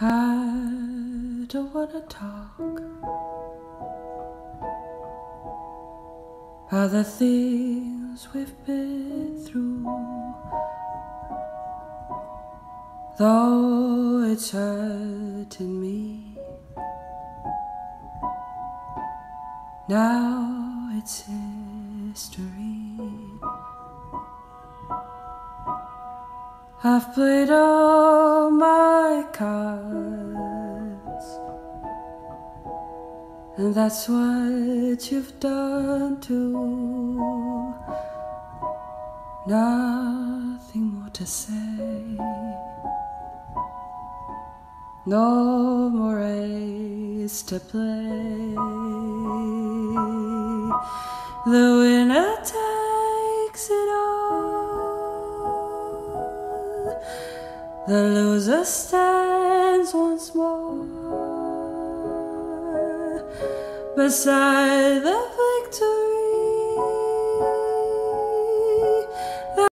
I don't wanna talk about the things we've been through, though it's hurting me. Now it's history. I've played all my cards, and that's what you've done too. Nothing more to say, no more race to play. The winner takes it all. The loser stands once more beside the victory.